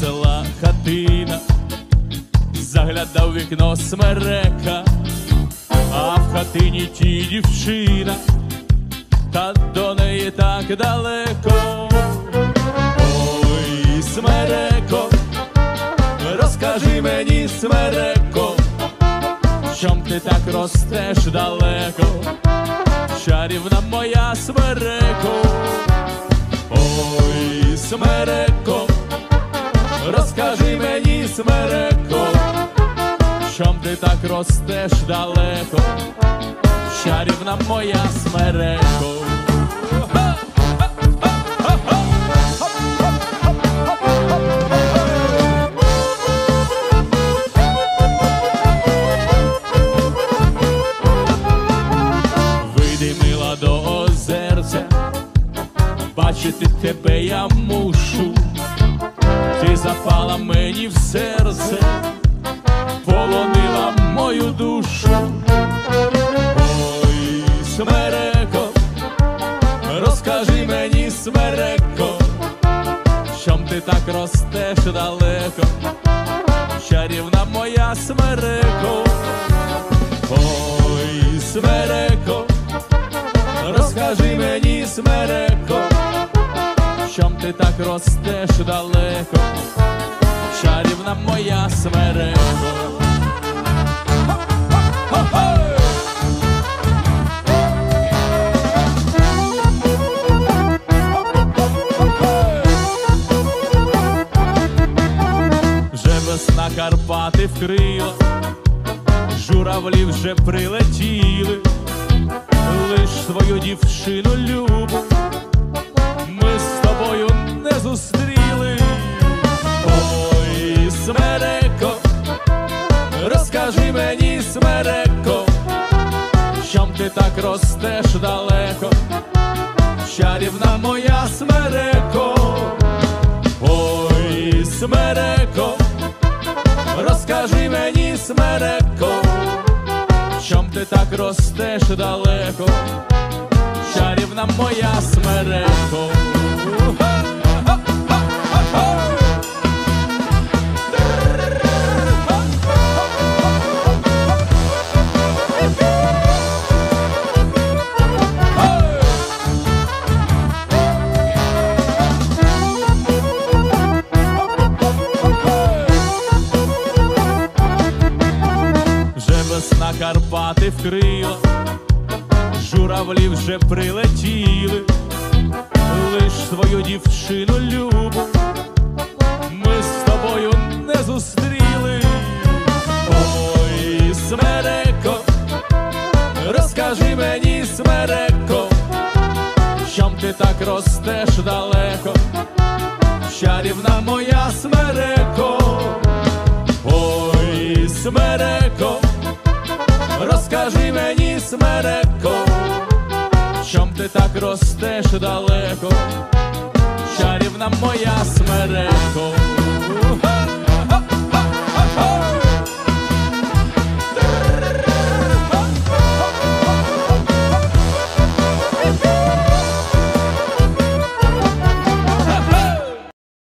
села хатина, заглядав вікно смерека, а в хатині ті дівчина, та до неї так далеко. Ой, смереко, розкажи мені, смереко, чом ти так ростеш далеко, чарівна моя смереко, ой, смереко розкажи мені, смереко, чом ти так ростеш далеко, чарівна моя смереко. Бачити тебе я мушу, запала мені в серце, полонила мою душу. Ой, смереко, розкажи мені, смереко, чом ти так ростеш далеко, чарівна моя смереко. Ой, смереко, розкажи мені, смереко, чом ти так ростеш далеко, чарівна моя смереко. Вже весна Карпати вкрила, журавлі вже прилетіли, лиш свою дівчину любу, розкажи мені, смереко, чом ти так ростеш далеко, чарівна моя смереко, ой, смереко. Розкажи мені, смереко, чом ти так ростеш далеко, чарівна моя смереко. Весна Карпати вкрила, журавлі вже прилетіли, лиш свою дівчину любу, ми з тобою не зустріли. Ой, смереко, розкажи мені, смереко, чом ти так ростеш далеко, чарівна моя смереко. Розкажи мені, смереко, чом ти так ростеш далеко, чарівна моя смереко.